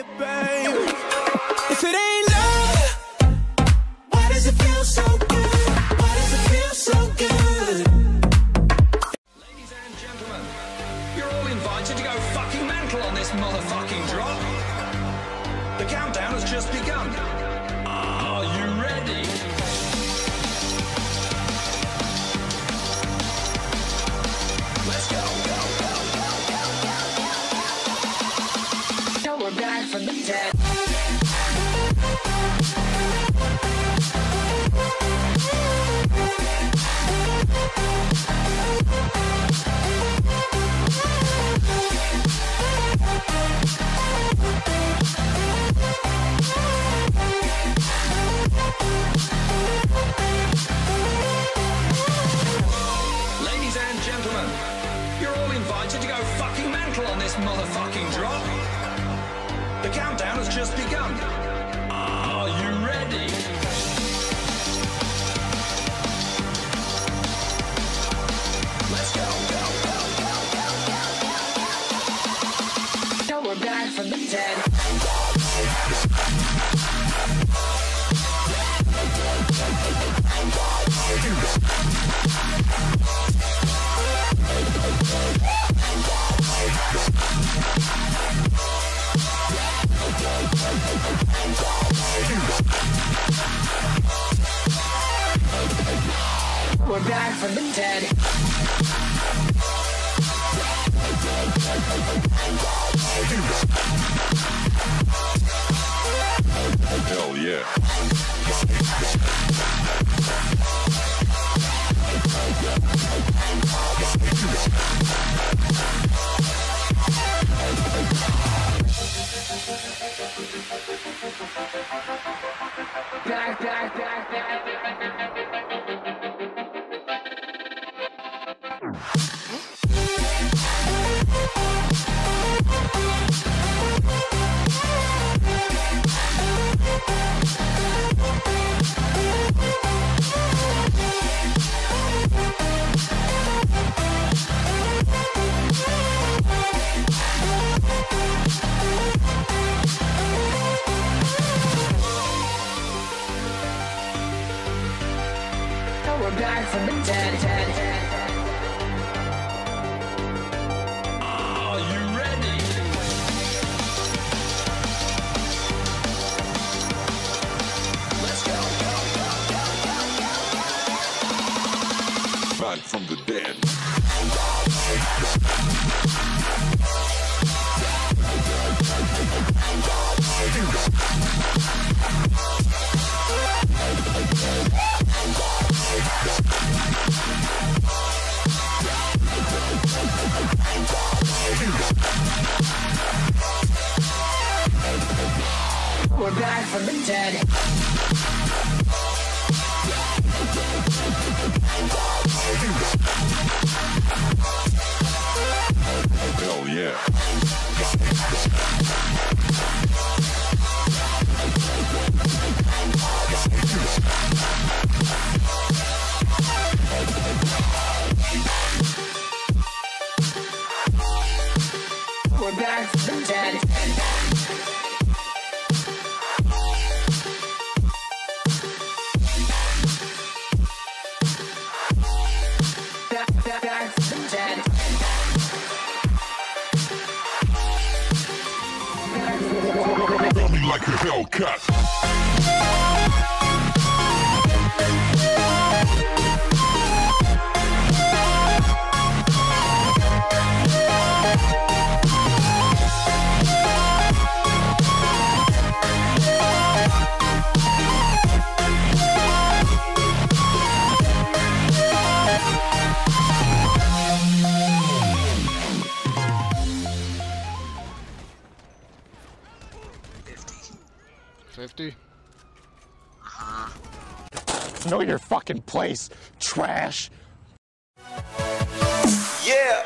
you, babe. Invited to go fucking mental on this motherfucking drop. The countdown has just begun. Are you ready? Let's go, go, go, go, go, go. Now we're back from the dead. Back from the dead. Hell yeah. We're back from the dead. dead, dead. We're back from the dead. Hell yeah. We're back from the dead. Like a Hellcat. 50? Know your fucking place, trash! Yeah!